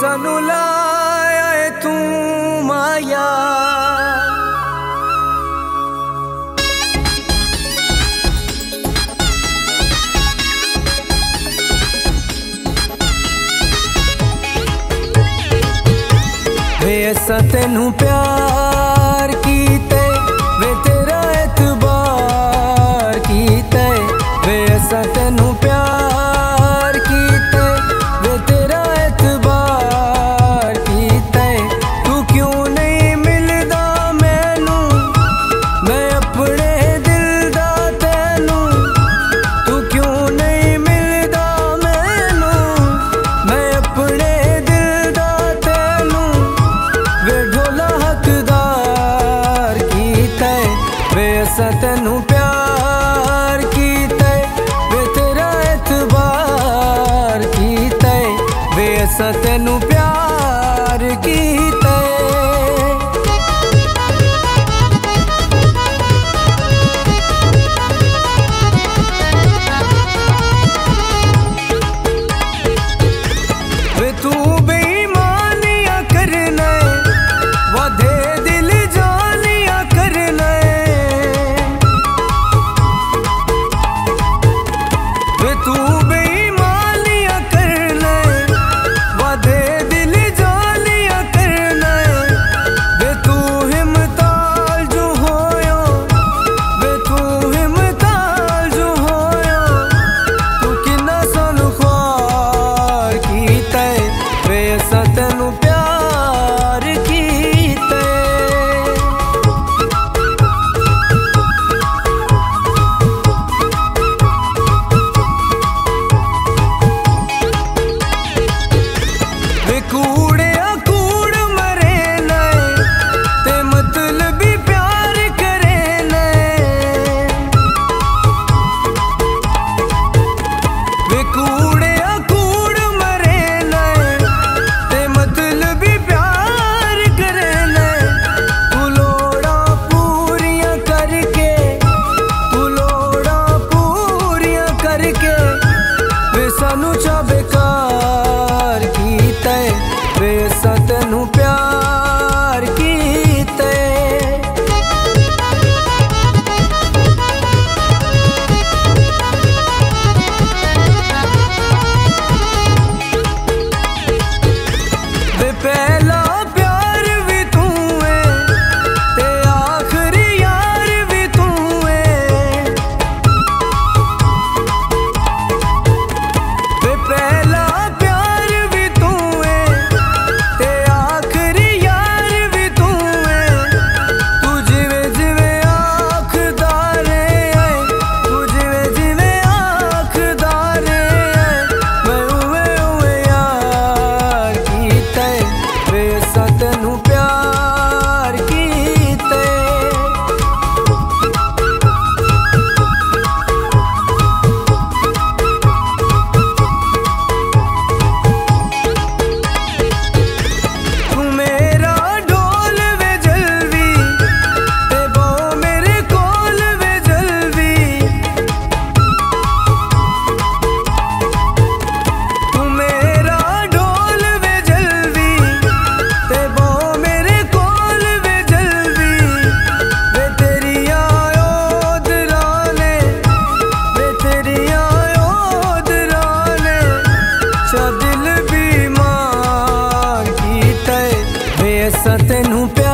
ਸਾਨੂੰ ਲਾਇਆ ਏ ਤੂੰ ਮਾਇਆ। ਵੇ ਅਸਾਂ ਤੈਨੂੰ ਪਿਆਰ ਤੈਨੂੰ nu pe ਤੈਨੂੰ ਪਿਆਰ